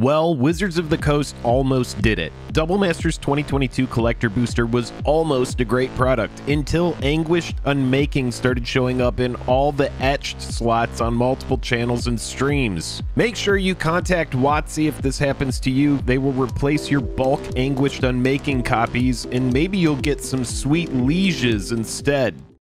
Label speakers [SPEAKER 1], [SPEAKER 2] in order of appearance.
[SPEAKER 1] Well, Wizards of the Coast almost did it. Double Masters 2022 Collector Booster was almost a great product until Anguished Unmaking started showing up in all the etched slots on multiple channels and streams. Make sure you contact WotC if this happens to you. They will replace your bulk Anguished Unmaking copies, and maybe you'll get some sweet lieges instead.